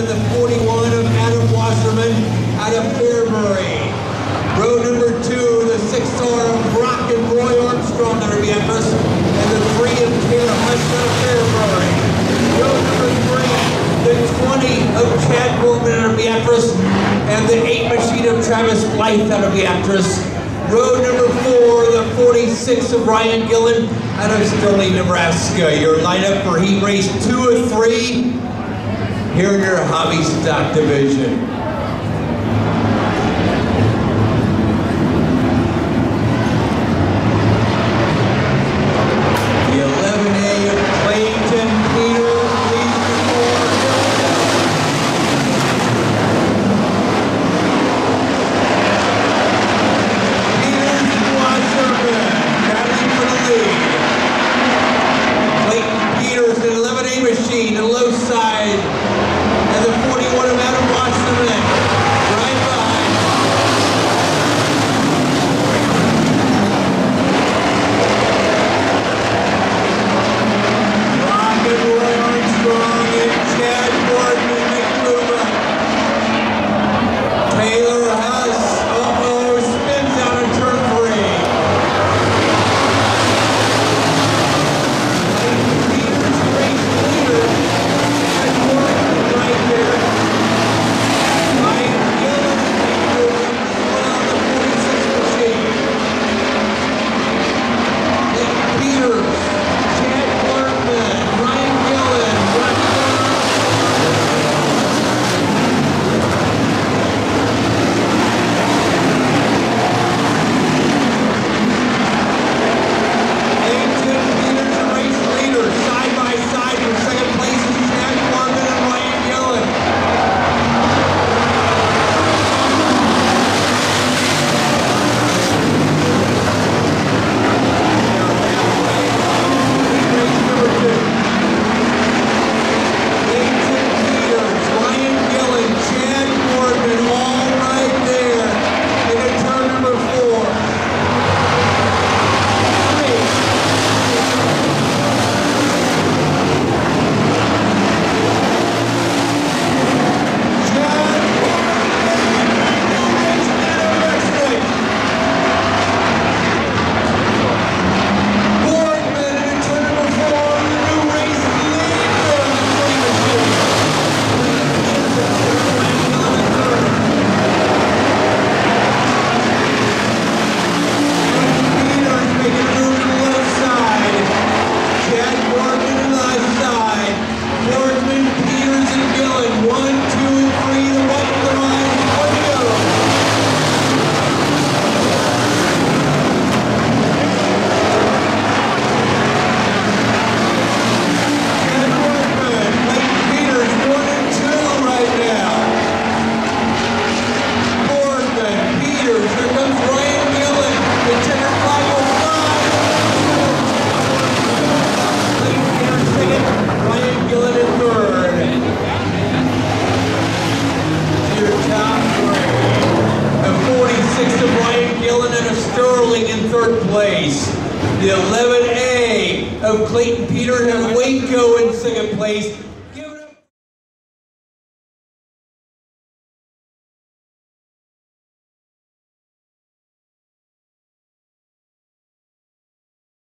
and the 41 of Adam Wasserman out of Fairbury. Row number two, the six star of Brock and Roy Armstrong out of Beatrice, and the three of Taylor Hush out of Fairbury. Row number three, the 20 of Chad Gorman out of Beatrice, and the eight machine of Travis Blythe out of Beatrice. Row number four, the 46 of Ryan Gillen out of Sterling, Nebraska. Your lineup for heat race two of three here in your hobby stock division. Sterling in third place. The 11A of Clayton Peter and Waco in second place.